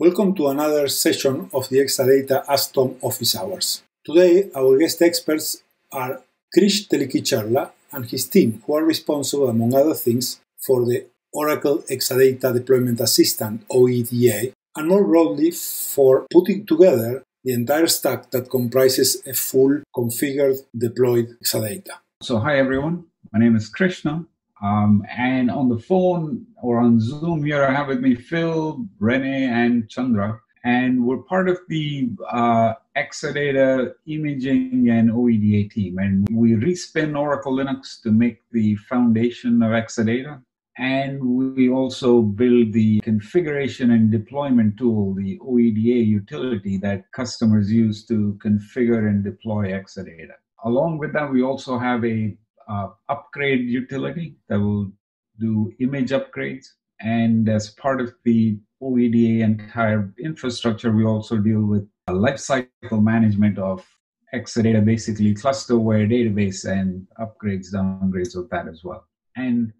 Welcome to another session of the Exadata Ask Tom office hours. Today, our guest experts are Krish Telikicherla and his team, who are responsible, among other things, for the Oracle Exadata Deployment Assistant, OEDA, and more broadly for putting together the entire stack that comprises a full configured deployed Exadata. So, hi everyone, my name is Krishna. Um, and on the phone or on Zoom here, I have with me Phil, Rene, and Chandra. And we're part of the uh, Exadata imaging and OEDA team. And we respin Oracle Linux to make the foundation of Exadata. And we also build the configuration and deployment tool, the OEDA utility that customers use to configure and deploy Exadata. Along with that, we also have a uh, upgrade utility that will do image upgrades. And as part of the OEDA entire infrastructure, we also deal with lifecycle management of Exadata, basically cluster-aware database and upgrades, downgrades of that as well. And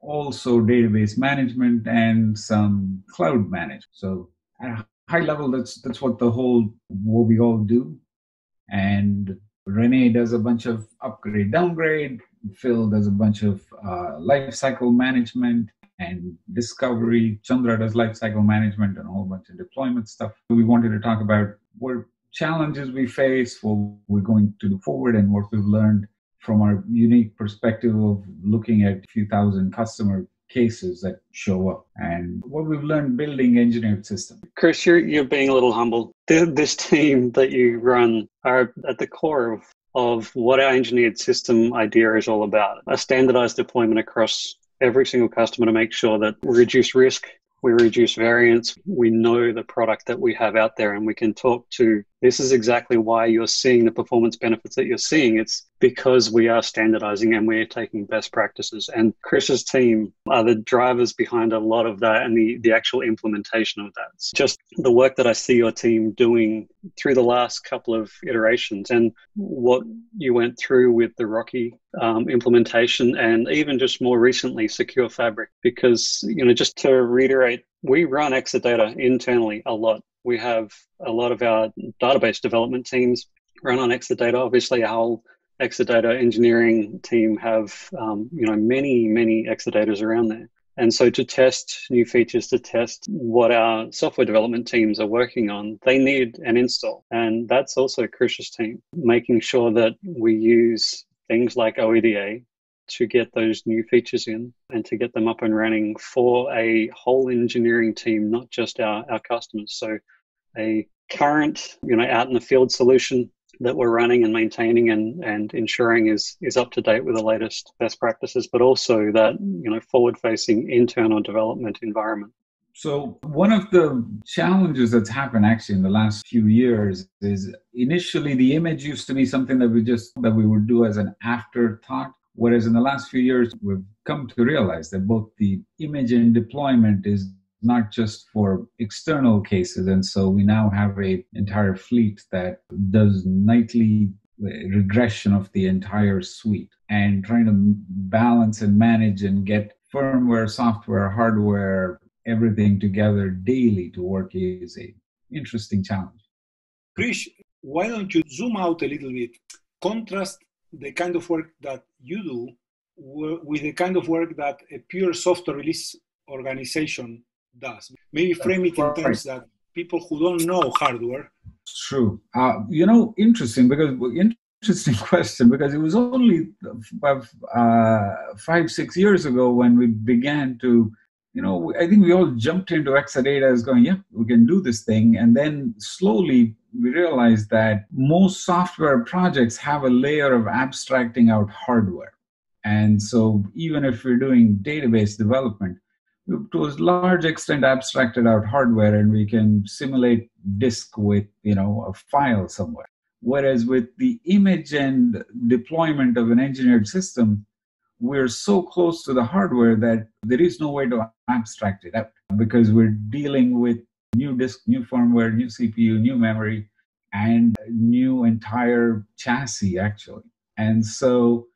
also database management and some cloud management. So at a high level, that's that's what the whole what we all do. And Rene does a bunch of upgrade downgrade. Phil does a bunch of uh, life cycle management and discovery. Chandra does life cycle management and a whole bunch of deployment stuff. We wanted to talk about what challenges we face, what we're going to do forward, and what we've learned from our unique perspective of looking at a few thousand customer cases that show up and what we've learned building engineered systems. Krish, you're, you're being a little humble. This team that you run are at the core of, of what our engineered system idea is all about. A standardized deployment across every single customer to make sure that we reduce risk, we reduce variance, we know the product that we have out there, and we can talk to this is exactly why you're seeing the performance benefits that you're seeing. It's because we are standardizing and we're taking best practices. And Krish's team are the drivers behind a lot of that and the, the actual implementation of that. It's just the work that I see your team doing through the last couple of iterations and what you went through with the RoCE um, implementation and even just more recently, Secure Fabric. Because, you know, just to reiterate, we run Exadata internally a lot we have a lot of our database development teams run on Exadata. Obviously, our whole Exadata engineering team have um, you know many many Exadatas around there. And so to test new features, to test what our software development teams are working on, they need an install. And that's also Krish's team, making sure that we use things like OEDA to get those new features in and to get them up and running for a whole engineering team, not just our, our customers. So a current, you know, out in the field solution that we're running and maintaining and, and ensuring is is up to date with the latest best practices, but also that, you know, forward facing internal development environment. So one of the challenges that's happened actually in the last few years is initially the image used to be something that we just that we would do as an afterthought Whereas in the last few years, we've come to realize that both the image and deployment is not just for external cases. And so we now have a entire fleet that does nightly regression of the entire suite and trying to balance and manage and get firmware, software, hardware, everything together daily to work is a interesting challenge. Krish, why don't you zoom out a little bit? Contrast the kind of work that you do with the kind of work that a pure software release organization does. Maybe frame it in terms that people who don't know hardware. True. Uh, you know, interesting because interesting question because it was only uh, five six years ago when we began to you know i think we all jumped into exadata as going yeah we can do this thing and then slowly we realized that most software projects have a layer of abstracting out hardware. And so even if we're doing database development, to a large extent abstracted out hardware and we can simulate disk with you know a file somewhere whereas with the image and deployment of an engineered system we're so close to the hardware that there is no way to abstract it out because we're dealing with new disk, new firmware, new CPU, new memory, and new entire chassis actually. And so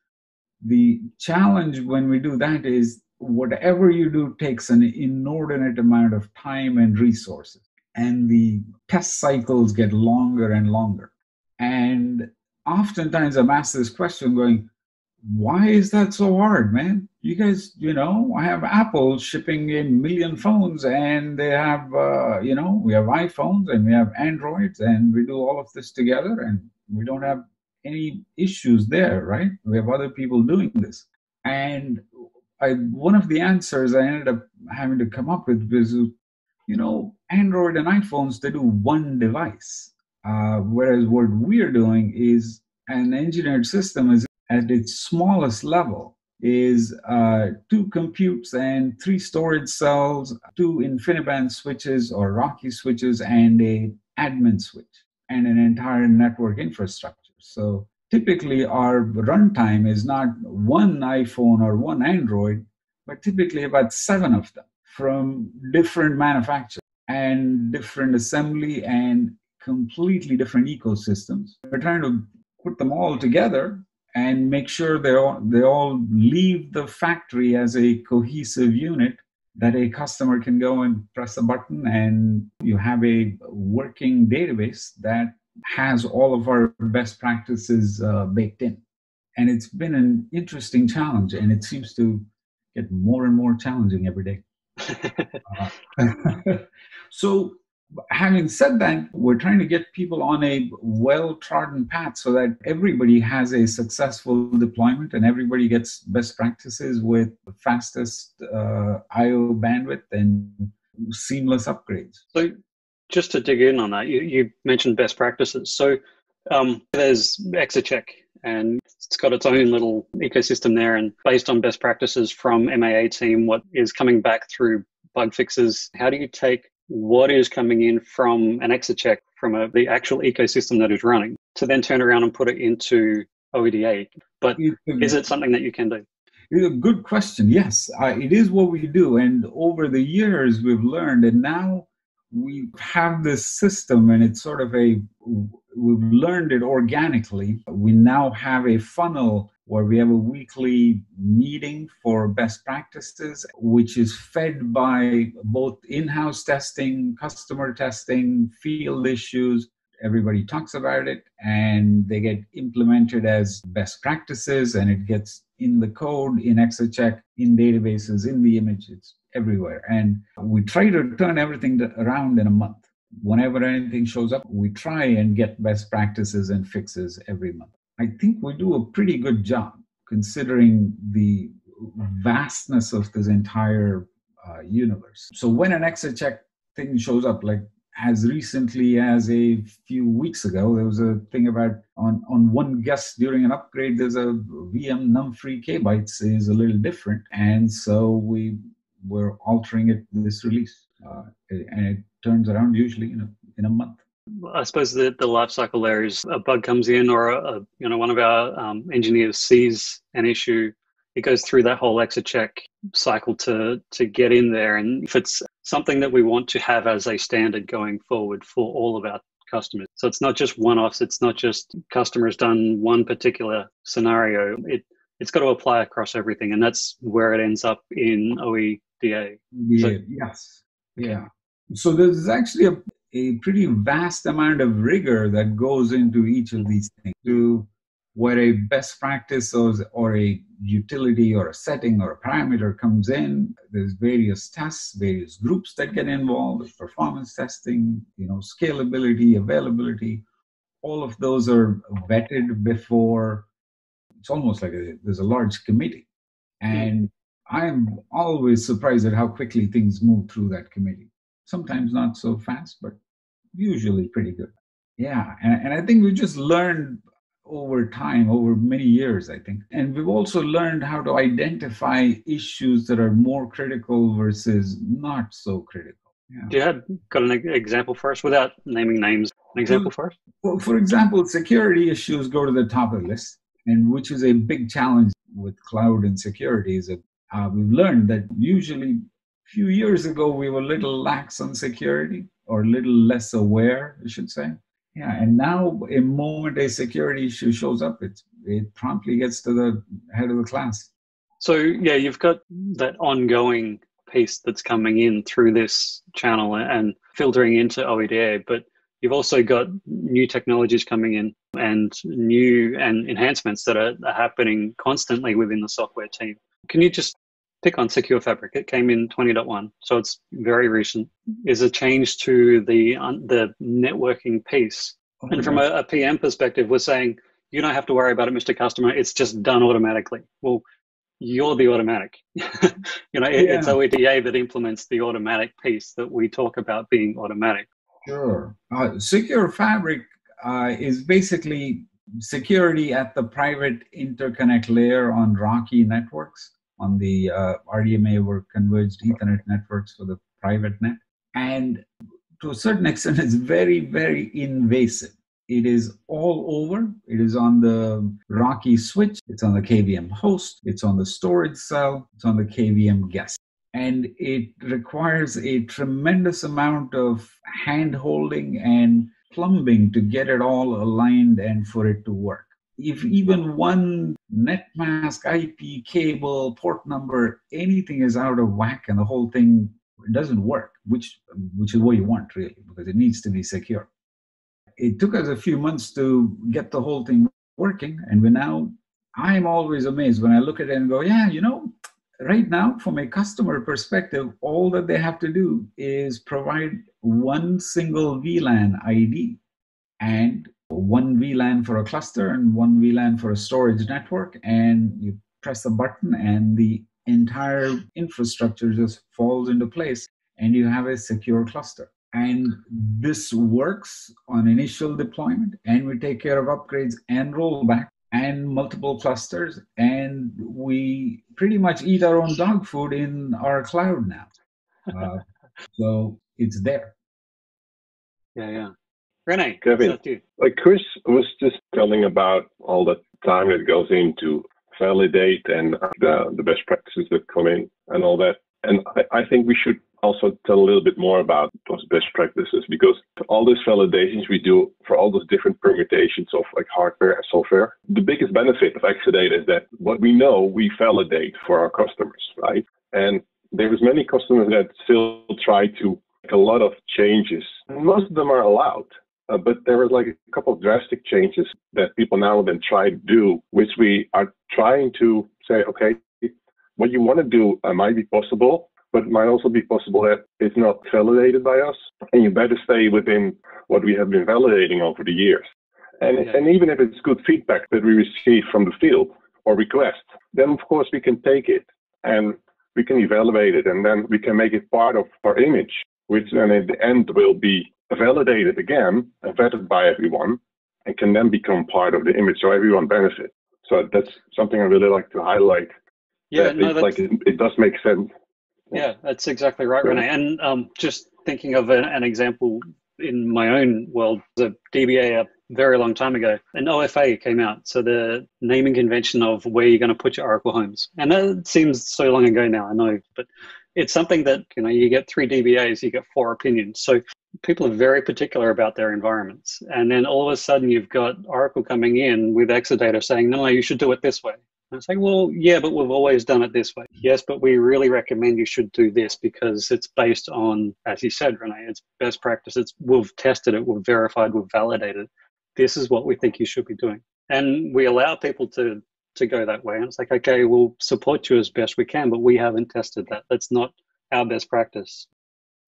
the challenge when we do that is whatever you do takes an inordinate amount of time and resources. and the test cycles get longer and longer. And oftentimes I'm asked this question going, why is that so hard, man? You guys, you know, I have Apple shipping in million phones, and they have, uh, you know, we have iPhones and we have Androids, and we do all of this together, and we don't have any issues there, right? We have other people doing this, and I, one of the answers I ended up having to come up with was, you know, Android and iPhones they do one device, uh, whereas what we're doing is an engineered system is at its smallest level is uh, two computes and three storage cells, two InfiniBand switches or RoCE switches, and a admin switch, and an entire network infrastructure. So typically our runtime is not one iPhone or one Android, but typically about seven of them from different manufacturers and different assembly and completely different ecosystems. We're trying to put them all together and make sure they all, they all leave the factory as a cohesive unit that a customer can go and press a button and you have a working database that has all of our best practices uh, baked in. And it's been an interesting challenge, and it seems to get more and more challenging every day. uh, so, having said that, we're trying to get people on a well trodden path so that everybody has a successful deployment and everybody gets best practices with the fastest uh, IO bandwidth and seamless upgrades. So, just to dig in on that, you, you mentioned best practices. So, um, there's Exachk, and it's got its own little ecosystem there. And based on best practices from MAA team, what is coming back through bug fixes, how do you take what is coming in from an Exachk from a, the actual ecosystem that is running to then turn around and put it into OEDA. But is it something that you can do? It's a good question. Yes, uh, it is what we do. And over the years, we've learned, and now we have this system, and it's sort of a, we've learned it organically. We now have a funnel where we have a weekly meeting for best practices, which is fed by both in house testing, customer testing, field issues. Everybody talks about it and they get implemented as best practices and it gets in the code, in Exachk, in databases, in the image, it's everywhere. And we try to turn everything around in a month. Whenever anything shows up, we try and get best practices and fixes every month. I think we do a pretty good job considering the vastness of this entire uh, universe. So when an Exachk thing shows up, like as recently as a few weeks ago, there was a thing about on, on one guest during an upgrade, there's a VM num-free kbytes is a little different. And so we were altering it this release. Uh, and it turns around usually in a, in a month. I suppose the, the life cycle there is a bug comes in or a, a you know one of our um, engineers sees an issue. It goes through that whole exit Exachk cycle to to get in there, and if it's something that we want to have as a standard going forward for all of our customers, so it's not just one-offs. It's not just customers done one particular scenario. It it's got to apply across everything, and that's where it ends up in OEDA. Yeah, so, yes, yeah. So there's actually a a pretty vast amount of rigor that goes into each of these things. To where a best practice or, or a utility or a setting or a parameter comes in there's various tests various groups that get involved performance testing you know scalability availability. All of those are vetted before. It's almost like a, there's a large committee. Hmm. And i'm always surprised at how quickly things move through that committee sometimes not so fast but usually pretty good. Yeah, and, and I think we just learned over time, over many years, I think. And we've also learned how to identify issues that are more critical versus not so critical. Yeah. Do you have got an example for us without naming names? An example for us? Well, for example, security issues go to the top of the list, and which is a big challenge with cloud and security. Is that uh, we've learned that usually a few years ago we were a little lax on security, or a little less aware, I should say. Yeah, and now a moment a security issue shows up, it it promptly gets to the head of the class. So yeah, you've got that ongoing piece that's coming in through this channel and filtering into OEDA, but you've also got new technologies coming in and new and enhancements that are, are happening constantly within the software team. Can you just pick on Secure Fabric? It came in 20.1, so it's very recent. Is a change to the the networking piece, and from a, a PM perspective, we're saying you don't have to worry about it, Mr. Customer. It's just done automatically. Well, you're the automatic. you know, it, yeah. it's OEDA that implements the automatic piece that we talk about being automatic. Sure. Uh, Secure Fabric uh, is basically security at the private interconnect layer on RoCE networks, on the uh, RDMA or converged Ethernet networks for the private net. And to a certain extent, it's very, very invasive. It is all over. It is on the RoCE switch. It's on the KVM host. It's on the storage cell. It's on the KVM guest. And it requires a tremendous amount of hand holding and plumbing to get it all aligned and for it to work. If even one net mask, IP, cable, port number, anything is out of whack and the whole thing doesn't work, which which is what you want really, because it needs to be secure it took us a few months to get the whole thing working. And we're now, I'm always amazed when I look at it and go, yeah, you know, right now, from a customer perspective, all that they have to do is provide one single VLAN ID and one VLAN for a cluster and one VLAN for a storage network. And you press a button, and the entire infrastructure just falls into place, and you have a secure cluster. And this works on initial deployment, and we take care of upgrades and rollback and multiple clusters. And we pretty much eat our own dog food in our cloud now. Uh, so it's there. Yeah, yeah. Rene, Kevin, like Chris was just telling about all the time that goes into validate and uh, the, the best practices that come in and all that. And I, I think we should also tell a little bit more about those best practices because all those validations we do for all those different permutations of like hardware and software, the biggest benefit of Exadata is that what we know we validate for our customers, right? And there's many customers that still try to make a lot of changes. Most of them are allowed. Uh, but there was like a couple of drastic changes that people now then try to do, which we are trying to say, okay, what you want to do uh, might be possible, but it might also be possible that it's not validated by us. And you better stay within what we have been validating over the years. And, yeah. and even if it's good feedback that we receive from the field or request, then of course we can take it and we can evaluate it and then we can make it part of our image, which then in the end will be validated again and vetted by everyone and can then become part of the image so everyone benefits. So that's something I really like to highlight. Yeah, no, like it, it does make sense. Yeah, that's exactly right, Renee. And um, just thinking of an, an, example in my own world, the DBA a very long time ago, an OFA came out. So the naming convention of where you're going to put your Oracle homes. And that seems so long ago now, I know, but it's something that, you know, you get three DBAs, you get four opinions. So people are very particular about their environments. And then all of a sudden you've got Oracle coming in with Exadata saying, no, no, you should do it this way. And it's like, well, yeah, but we've always done it this way. Yes, but we really recommend you should do this because it's based on, as you said, Renee, it's best practice. It's we've tested it, we've verified, we've validated. This is what we think you should be doing. And we allow people to to go that way. And it's like, okay, we'll support you as best we can, but we haven't tested that. That's not our best practice.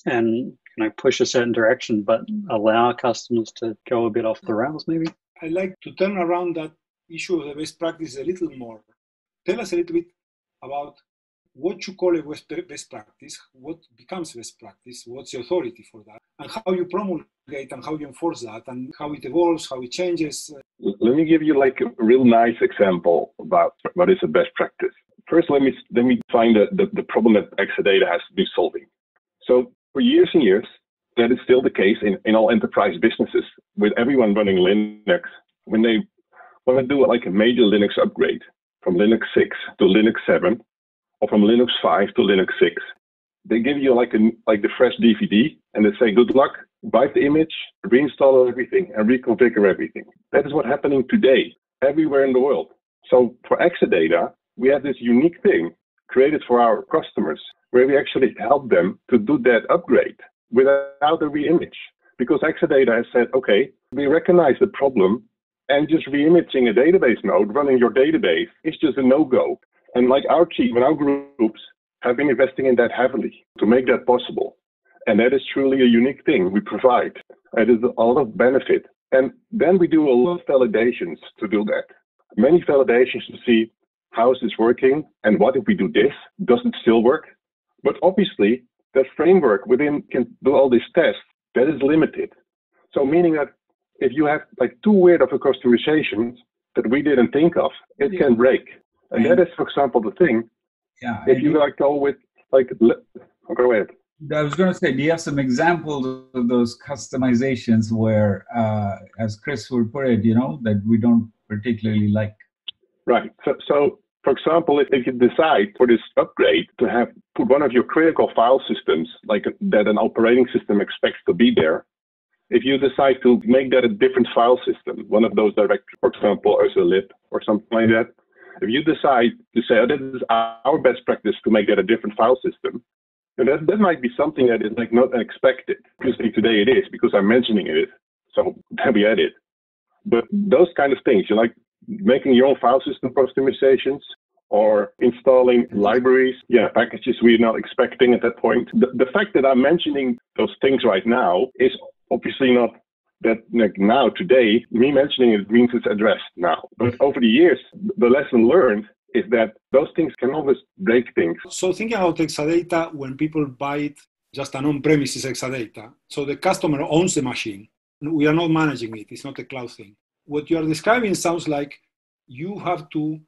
And you know, push a certain direction, but allow customers to go a bit off the mm. rails, maybe. I like to turn around that issue of the best practice a little more. Tell us a little bit about what you call a best practice, what becomes best practice, what's the authority for that, and how you promulgate and how you enforce that, and how it evolves, how it changes. Let me give you like a real nice example about what is a best practice. First, let me let me find the, the, the problem that Exadata has to be solving. So for years and years, that is still the case in, in all enterprise businesses with everyone running Linux. When they want to do like a major Linux upgrade, from Linux 6 to Linux 7 or from Linux 5 to Linux 6. They give you like a, like the fresh DVD and they say, good luck, wipe the image, reinstall everything and reconfigure everything. That is what's happening today everywhere in the world. So for Exadata, we have this unique thing created for our customers where we actually help them to do that upgrade without a reimage. Because Exadata has said, okay, we recognize the problem and just reimaging a database node, running your database is just a no-go. And like our team and our groups have been investing in that heavily to make that possible. And that is truly a unique thing we provide. It is a lot of benefit. And then we do a lot of validations to do that. Many validations to see how is this working and what if we do this? Does it still work? But obviously, that framework within can do all these tests. That is limited. So meaning that if you have like too weird of a customization that we didn't think of, it yeah. can break. And, that is, for example, the thing. Yeah. If you like go with like, go ahead. I was going to say, do you have some examples of those customizations where, uh, as Chris would put it, you know, that we don't particularly like? Right. So, so for example, if, you decide for this upgrade to have put one of your critical file systems, like that an operating system expects to be there, if you decide to make that a different file system, one of those directories, for example, as a lib or something like that, if you decide to say, oh, this is our best practice to make that a different file system, and that, that might be something that is like not expected. Obviously today it is because I'm mentioning it. So then we add it. But those kind of things, you like making your own file system customizations or installing mm-hmm. libraries, yeah, packages we're not expecting at that point. The, the fact that I'm mentioning those things right now is obviously not that like now today me mentioning it means it's addressed now. But mm-hmm. over the years the lesson learned is that those things can always break things. So thinking about exadata when people buy it just an on-premises exadata so the customer owns the machine. We are not managing it. It's not a cloud thing what you are describing sounds like you have to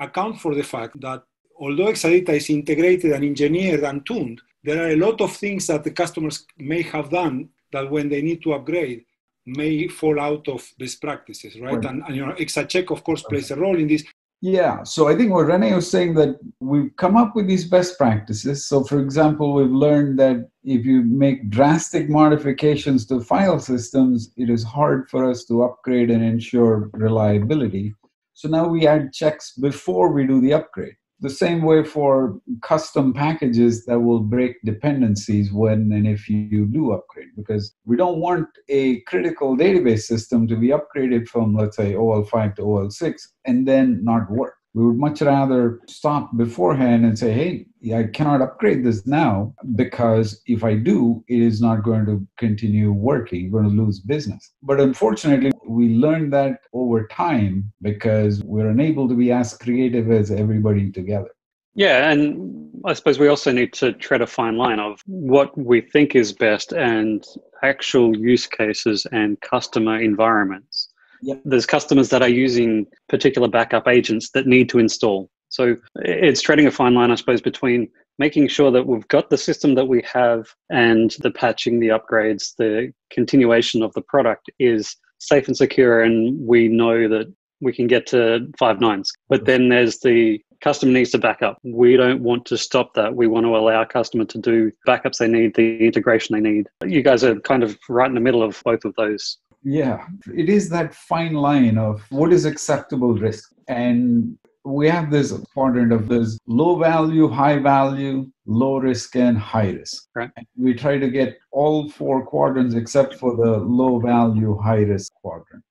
account for the fact that although exadata is integrated and engineered and tuned there are a lot of things that the customers may have done that when they need to upgrade may fall out of best practices, right? right. And, and, you know, Exachk, of course, plays a role in this. Yeah, so I think what Rene was saying that we've come up with these best practices. So, for example, we've learned that if you make drastic modifications to file systems, it is hard for us to upgrade and ensure reliability. So now we add checks before we do the upgrade the same way for custom packages that will break dependencies when and if you do upgrade because we don't want a critical database system to be upgraded from let's say ol5 to ol6 and then not work we would much rather stop beforehand and say, hey, I cannot upgrade this now because if I do, it is not going to continue working, going to lose business. But unfortunately, we learned that over time because we're unable to be as creative as everybody together. Yeah, and I suppose we also need to tread a fine line of what we think is best and actual use cases and customer environments. Yep. There's customers that are using particular backup agents that need to install. So it's treading a fine line, I suppose, between making sure that we've got the system that we have and the patching, the upgrades, the continuation of the product is safe and secure, and we know that we can get to five nines. But then there's the customer needs to back up. We don't want to stop that. We want to allow customer to do backups they need, the integration they need. You guys are kind of right in the middle of both of those yeah, it is that fine line of what is acceptable risk. And we have this quadrant of this low value, high value, low risk, and high risk. Right. We try to get all four quadrants except for the low value, high risk quadrant.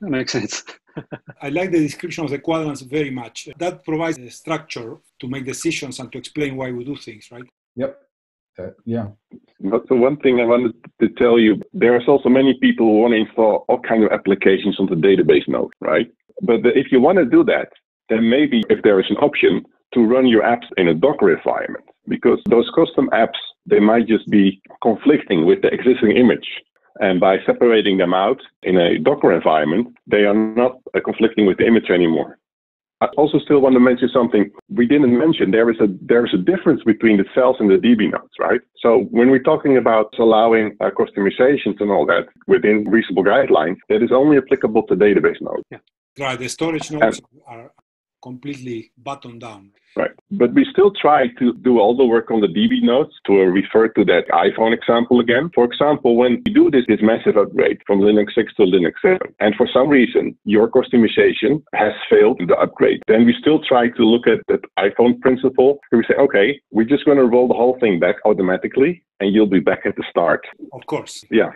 That makes sense. I like the description of the quadrants very much. That provides a structure to make decisions and to explain why we do things, right? Yep. Uh, yeah. But the one thing I wanted to tell you, there's also many people want to install all kinds of applications on the database node, right? But if you want to do that, then maybe if there is an option to run your apps in a Docker environment, because those custom apps, they might just be conflicting with the existing image. And by separating them out in a Docker environment, they are not conflicting with the image anymore. I also still want to mention something we didn't mention. There is a there is a difference between the cells and the DB nodes, right? So when we're talking about allowing uh, customizations and all that within reasonable guidelines, that is only applicable to database nodes. Yeah. Right. The storage nodes and, are completely buttoned down. Right. But we still try to do all the work on the DB nodes to refer to that iPhone example again. For example, when you do this, this massive upgrade from Linux 6 to Linux 7, and for some reason your customization has failed the upgrade, then we still try to look at that iPhone principle. And we say, okay, we're just going to roll the whole thing back automatically, and you'll be back at the start. Of course. Yeah.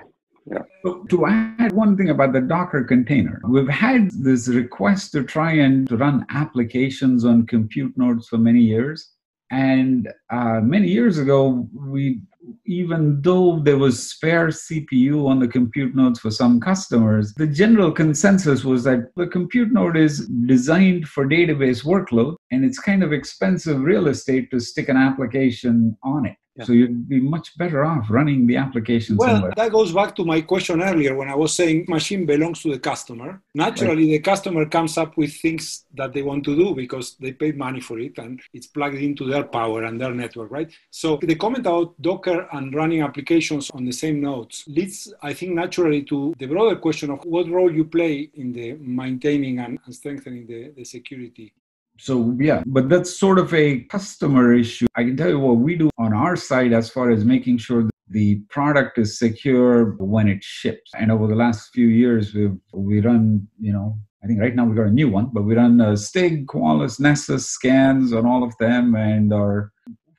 Yeah. So to add one thing about the Docker container, we've had this request to try and run applications on compute nodes for many years. And uh, many years ago, we even though there was spare CPU on the compute nodes for some customers, the general consensus was that the compute node is designed for database workload and it's kind of expensive real estate to stick an application on it. Yeah. So you'd be much better off running the application well, somewhere. that goes back to my question earlier when I was saying machine belongs to the customer. Naturally, right. the customer comes up with things that they want to do because they pay money for it and it's plugged into their power and their network, right? So the comment about Docker and running applications on the same nodes leads, I think, naturally to the broader question of what role you play in the maintaining and, strengthening the, the security. So yeah but that's sort of a customer issue. I can tell you what we do on our side as far as making sure the product is secure when it ships. And over the last few years we've we run you know i think right now we've got a new one but we run uh, stig qualys nessus scans on all of them and our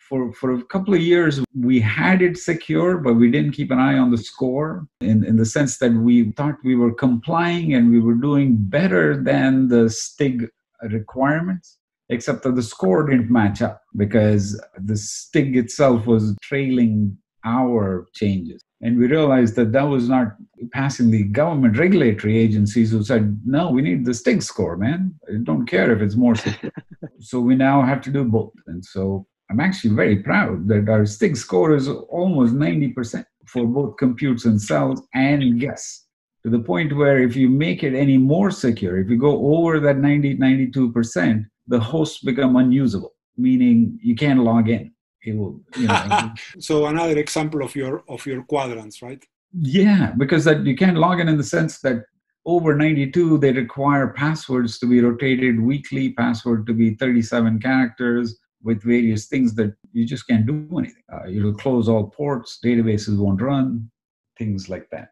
for, for a couple of years we had it secure but we didn't keep an eye on the score in, in the sense that we thought we were complying and we were doing better than the stig requirements, except that the score didn't match up because the STIG itself was trailing our changes. And we realized that that was not passing the government regulatory agencies who said, no, we need the STIG score, man. I don't care if it's more secure. so we now have to do both. And so I'm actually very proud that our STIG score is almost 90% for both computes and cells and guests to the point where if you make it any more secure, if you go over that 90, 92%, the hosts become unusable, meaning you can't log in. It will, you know, so another example of your of your quadrants, right? Yeah, because that you can't log in in the sense that over 92 they require passwords to be rotated weekly, password to be 37 characters with various things that you just can't do anything. Uh, it'll close all ports, databases won't run, things like that.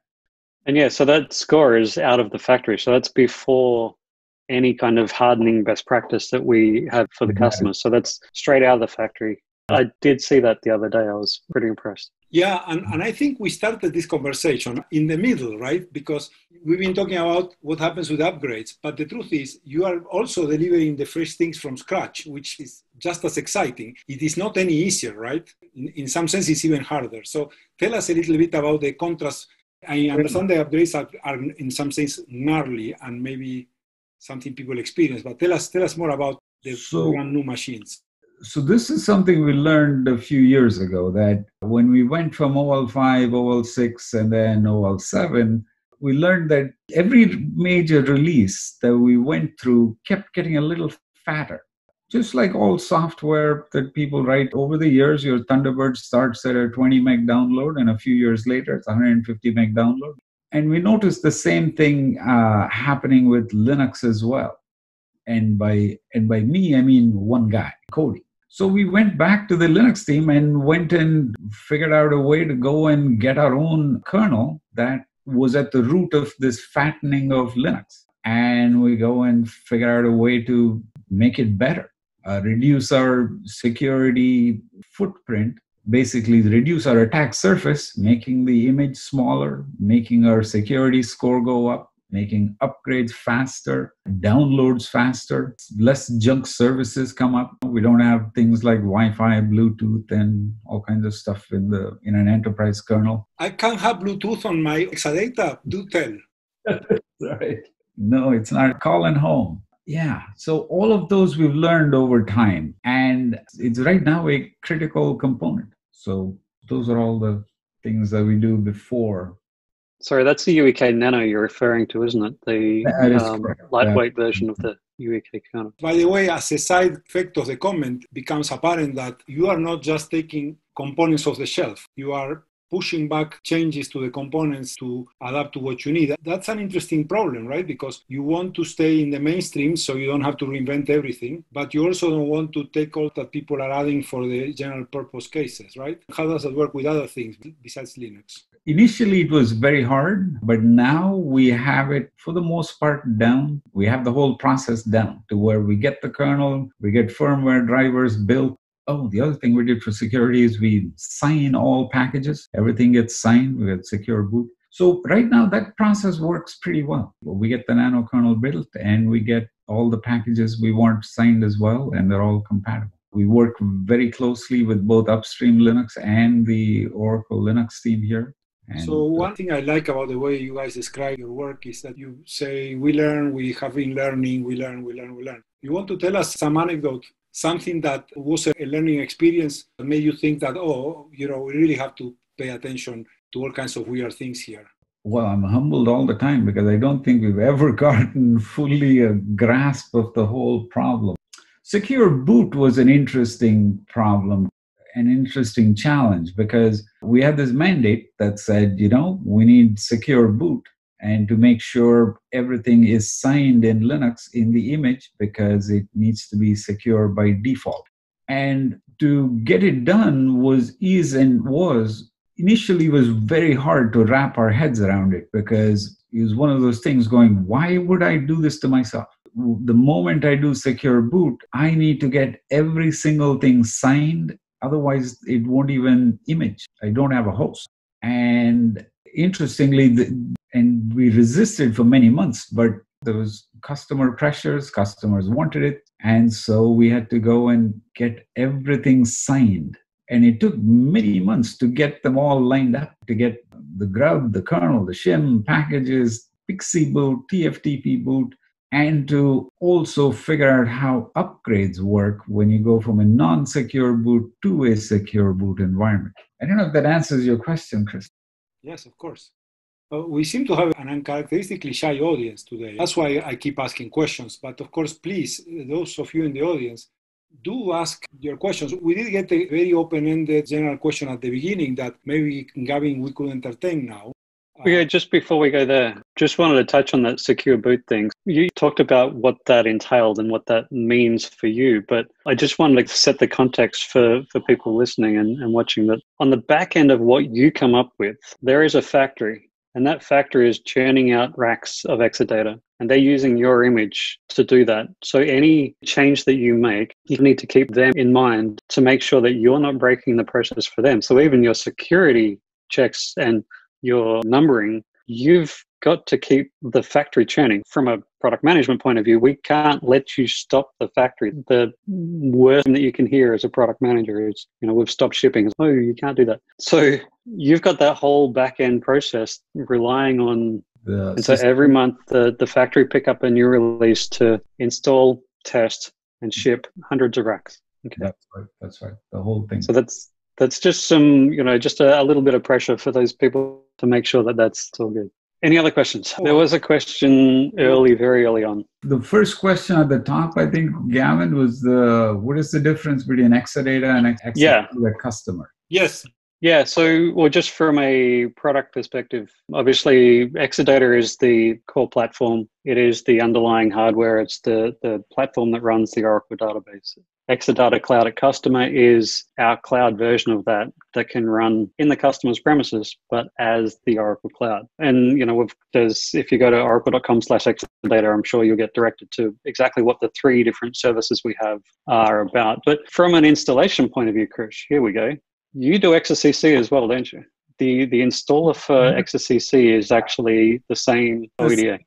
And yeah, so that score is out of the factory. So that's before any kind of hardening best practice that we have for the yeah. customers. So that's straight out of the factory. I did see that the other day. I was pretty impressed. Yeah, and, and I think we started this conversation in the middle, right? Because we've been talking about what happens with upgrades, but the truth is, you are also delivering the fresh things from scratch, which is just as exciting. It is not any easier, right? In, in some sense, it's even harder. So tell us a little bit about the contrast I understand the upgrades are, are, in some sense gnarly and maybe something people experience, but tell us tell us more about the so, brand new machines. So this is something we learned a few years ago that when we went from OL5, OL6, and then OL7, we learned that every major release that we went through kept getting a little fatter. Just like all software that people write over the years your thunderbird starts at a 20 meg download and a few years later it's 150 meg download. And we noticed the same thing uh, happening with linux as well. And by and by me i mean one guy cody so we went back to the linux team and went and figured out a way to go and get our own kernel that was at the root of this fattening of linux. And we go and figure out a way to make it better uh, reduce our security footprint, basically reduce our attack surface, making the image smaller, making our security score go up, making upgrades faster, downloads faster, less junk services come up. We don't have things like Wi-Fi, Bluetooth, and all kinds of stuff in the in an enterprise kernel. I can't have Bluetooth on my Exadata. Do tell. right. No, it's not calling home. Yeah. So all of those we've learned over time, and it's right now a critical component. So those are all the things that we do before. Sorry, that's the UEK Nano you're referring to, isn't it? The um, lightweight version of the UEK kernel. By the way, as a side effect of the comment, becomes apparent that you are not just taking components off the shelf. You are pushing back changes to the components to adapt to what you need. That's an interesting problem, right? Because you want to stay in the mainstream so you don't have to reinvent everything, but you also don't want to take all that people are adding for the general purpose cases, right? How does that work with other things besides Linux? Initially, it was very hard, but now we have it for the most part down. We have the whole process down to where we get the kernel, we get firmware drivers built, Oh, the other thing we did for security is we sign all packages. Everything gets signed. We get secure boot. So right now that process works pretty well. We get the nano kernel built and we get all the packages we want signed as well, and they're all compatible. We work very closely with both upstream Linux and the Oracle Linux team here. And so uh, one thing I like about the way you guys describe your work is that you say we learn, we have been learning, we learn, we learn, we learn. You want to tell us some anecdote something that was a learning experience that made you think that, oh, you know, we really have to pay attention to all kinds of weird things here? Well, I'm humbled all the time because I don't think we've ever gotten fully a grasp of the whole problem. Secure boot was an interesting problem, an interesting challenge because we had this mandate that said, you know, we need secure boot and to make sure everything is signed in Linux in the image because it needs to be secure by default. And to get it done was is and was initially was very hard to wrap our heads around it because it was one of those things going, why would I do this to myself? The moment I do secure boot, I need to get every single thing signed. Otherwise, it won't even image. I don't have a host. And interestingly, the, and we resisted for many months but there was customer pressures customers wanted it and so we had to go and get everything signed. And it took many months to get them all lined up to get the grub the kernel the shim packages PXE boot tftp boot and to also figure out how upgrades work when you go from a non-secure boot to a secure boot environment. I don't know if that answers your question chris yes of course uh, we seem to have an uncharacteristically shy audience today. That's why I keep asking questions. But of course, please, those of you in the audience, do ask your questions. We did get a very open-ended general question at the beginning that maybe Gavin we could entertain now. Yeah, uh, just before we go there, just wanted to touch on that secure boot thing. You talked about what that entailed and what that means for you, but I just wanted to set the context for, for people listening and, and watching that on the back end of what you come up with, there is a factory and that factory is churning out racks of Exadata. And they're using your image to do that. So any change that you make, you need to keep them in mind to make sure that you're not breaking the process for them. So even your security checks and your numbering, you've got to keep the factory churning. From a product management point of view, we can't let you stop the factory. The worst thing that you can hear as a product manager is, you know, we've stopped shipping. Oh, you can't do that. So you've got that whole back end process relying on. The and so every month, the, the factory pick up a new release to install, test, and ship hundreds of racks. Okay. That's right. That's right. The whole thing. So that's that's just some, you know, just a, a little bit of pressure for those people to make sure that that's all good. Any other questions? There was a question early, very early on. The first question at the top, I think, Gavin, was the what is the difference between Exadata and Exadata yeah. customer? Yes. Yeah, so well, just from a product perspective, obviously Exadata is the core platform. It is the underlying hardware. It's the the platform that runs the Oracle database. Exadata Cloud at Customer is our cloud version of that that can run in the customer's premises, but as the Oracle Cloud. And you know, there's if you go to oracle.com/exadata, I'm sure you'll get directed to exactly what the three different services we have are about. But from an installation point of view, Krish, here we go. You do XCC as well, don't you? the the installer for mm-hmm. XCC is actually the same OEDA.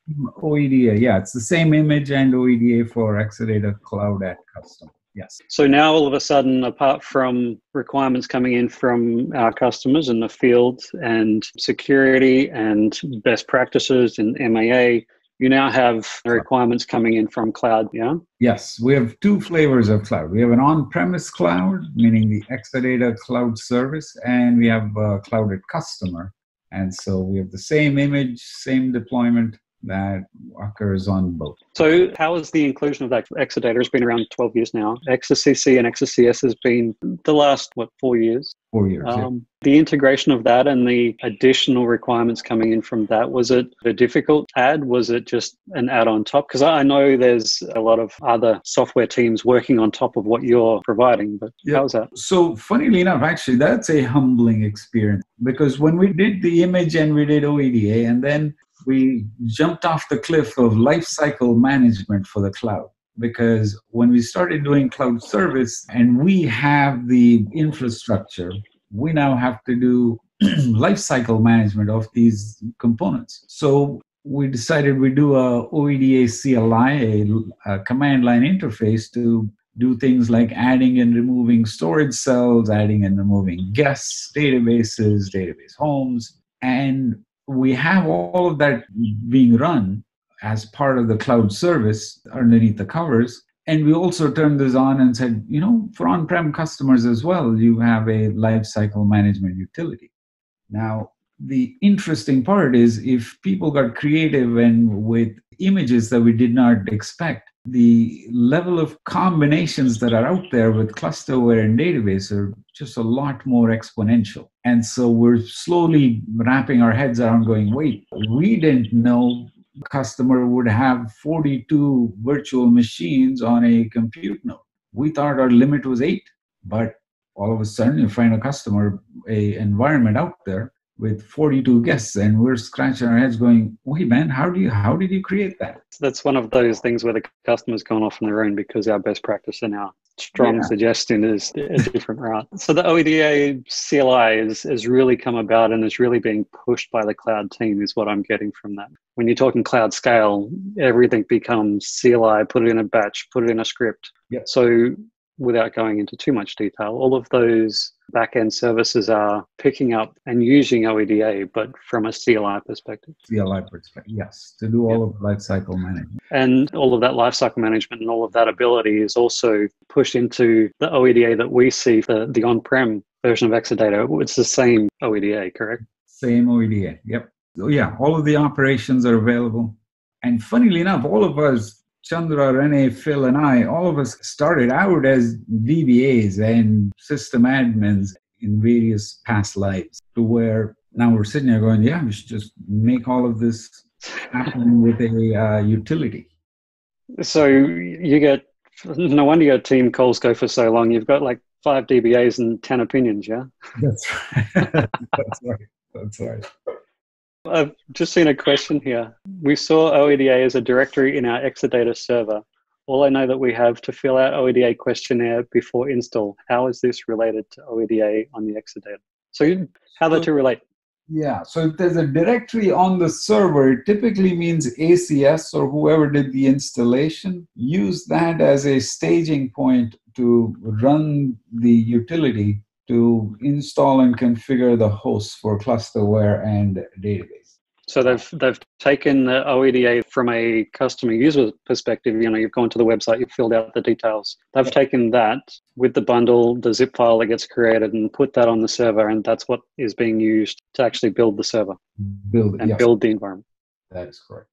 OEDA, yeah, it's the same image and OEDA for Exadata Cloud at Custom. Yes. So now all of a sudden, apart from requirements coming in from our customers in the field and security and best practices in MAA, you now have requirements coming in from cloud, yeah? Yes, we have two flavors of cloud. We have an on-premise cloud, meaning the Exadata cloud service, and we have a clouded customer. And so we have the same image, same deployment that occurs on both. So, how has the inclusion of that Exadata has been around 12 years now? ExaCC and ExaCS has been the last, what, four years? Four years. Um, yeah. The integration of that and the additional requirements coming in from that, was it a difficult add? Was it just an add on top? Because I know there's a lot of other software teams working on top of what you're providing, but Yeah. how was that? So, funnily enough, actually, that's a humbling experience because when we did the image and we did OEDA, and then we jumped off the cliff of lifecycle management for the cloud. Because when we started doing cloud service and we have the infrastructure, we now have to do lifecycle management of these components. So we decided we do a OEDA CLI, a, a command line interface to do things like adding and removing storage cells, adding and removing guests, databases, database homes. And we have all of that being run as part of the cloud service underneath the covers. And we also turned this on and said, you know, for on prem customers as well, you have a lifecycle management utility. Now, the interesting part is if people got creative and with images that we did not expect, the level of combinations that are out there with clusterware and database are just a lot more exponential. And so we're slowly wrapping our heads around going, wait, we didn't know customer would have 42 virtual machines on a compute node. We thought our limit was eight, but all of a sudden you find a customer, a environment out there with 42 guests and we're scratching our heads going wait man how do you how did you create that That's one of those things where the customer's gone off on their own because our best practice and our strong Yeah. suggestion is a different route. So the OEDA CLI is, has really come about and is really being pushed by the cloud team is what I'm getting from that. When you're talking cloud scale, everything becomes CLI, put it in a batch, put it in a script. Yeah. So without going into too much detail, all of those back-end services are picking up and using OEDA, but from a CLI perspective. CLI perspective yes to do all of life cycle management And all of that lifecycle management and all of that ability is also pushed into the OEDA that we see, the, the on prem version of Exadata. It's the same OEDA, correct? same OEDA yep so yeah all of the operations are available and funnily enough all of us Chandra, Rene, Phil, and I, all of us started out as DBAs and system admins in various past lives to where now we're sitting there going, yeah, we should just make all of this happen with a uh, utility. So you get, no wonder your team calls go for so long. You've got like five DBAs and 10 opinions, yeah? That's right. That's right. That's right. I've just seen a question here. We saw OEDA as a directory in our Exadata server. All I know that we have to fill out OEDA questionnaire before install. How is this related to OEDA on the Exadata? So how the two relate? Yeah, so if there's a directory on the server, it typically means ACS or whoever did the installation use that as a staging point to run the utility to install and configure the hosts for clusterware and database. So they've they've taken the OEDA from a customer user perspective. You know, you've gone to the website, you've filled out the details. They've taken that with the bundle, the zip file that gets created, and put that on the server, and that's what is being used to actually build the server Build and yes, build the environment. that is correct.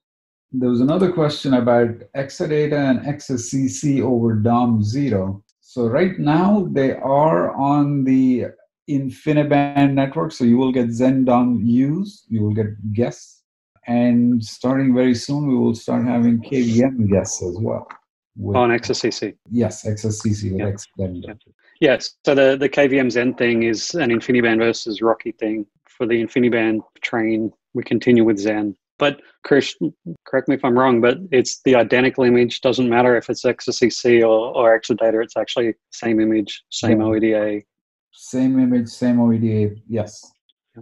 There was another question about Exadata and ExaCC over DOM0. So right now they are on the InfiniBand network, so you will get Xen DomUs, you will get guests, and starting very soon we will start having KVM guests as well. With, on ExaCC. yes, ExaCC with. Exadata. Yeah. Yes. So the, the KVM Xen thing is an InfiniBand versus RoCE thing. For the InfiniBand train, we continue with Xen. But Krish, correct me if I'm wrong, but it's the identical image. Doesn't matter if it's ExaCC or, or Exadata. It's actually same image, same Yeah. OEDA. Same image, same OEDA, yes,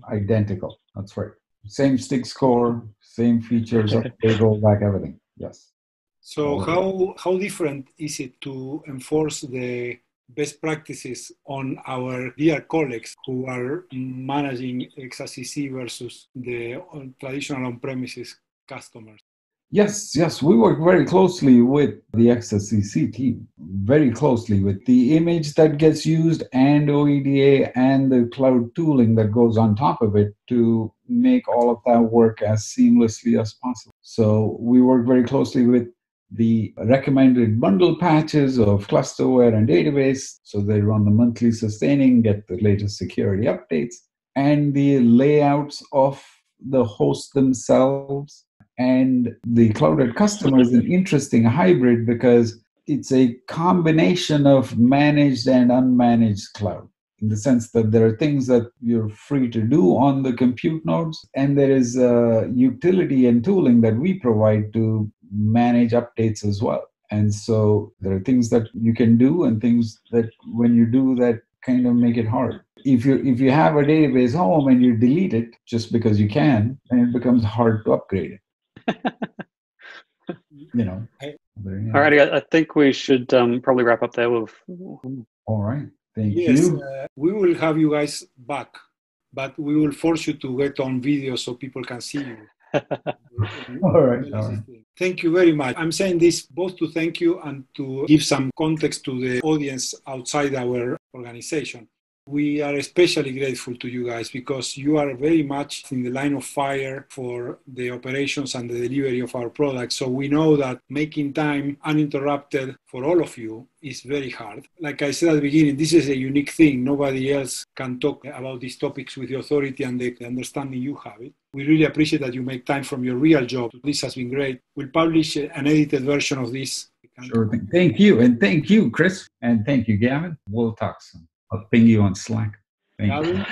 identical. That's right. Same stick score, same features, update, rollback, everything. Yes. So how how different is it to enforce the best practices on our dear colleagues who are managing ExaCC versus the traditional on-premises customers? Yes, yes, we work very closely with the XSCC team, very closely with the image that gets used and OEDA and the cloud tooling that goes on top of it to make all of that work as seamlessly as possible. So we work very closely with the recommended bundle patches of clusterware and database so they run the monthly sustaining, get the latest security updates, and the layouts of the hosts themselves. And the Cloud@Customer is an interesting hybrid because it's a combination of managed and unmanaged cloud in the sense that there are things that you're free to do on the compute nodes, and there is a utility and tooling that we provide to manage updates as well. And so there are things that you can do and things that when you do that kind of make it hard. If you if you have a database home and you delete it just because you can, then it becomes hard to upgrade it. you know. All righty, I think we should um, probably wrap up there with. All right. Thank yes, you. Uh, we will have you guys back, but we will force you to get on video so people can see you. all right, all right. Thank you very much. I'm saying this both to thank you and to give some context to the audience outside our organization. We are especially grateful to you guys because you are very much in the line of fire for the operations and the delivery of our products. So we know that making time uninterrupted for all of you is very hard. Like I said at the beginning, this is a unique thing. Nobody else can talk about these topics with the authority and the understanding you have it. We really appreciate that you make time from your real job. This has been great. We'll publish an edited version of this. Sure. Thank you. And thank you, Krish. And thank you, Gavin. We'll talk soon. I'll ping you on Slack. Thank Gavin,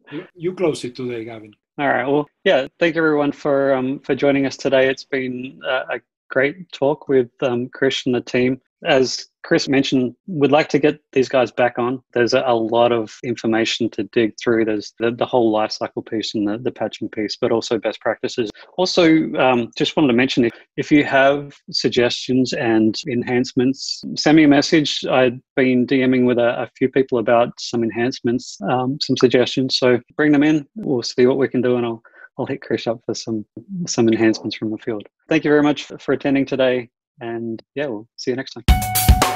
you. you close it today, Gavin. All right. Well, yeah. Thank you everyone for um, for joining us today. It's been uh, a great talk with um, Krish and the team. As Chris mentioned, we'd like to get these guys back on. There's a, lot of information to dig through. There's the, the whole lifecycle piece and the, the patching piece, but also best practices. Also, um, just wanted to mention if, if you have suggestions and enhancements, send me a message. I've been DMing with a, a few people about some enhancements, um, some suggestions. So bring them in. We'll see what we can do, and I'll I'll hit Krish up for some some enhancements from the field. Thank you very much for attending today. And yeah, we'll see you next time.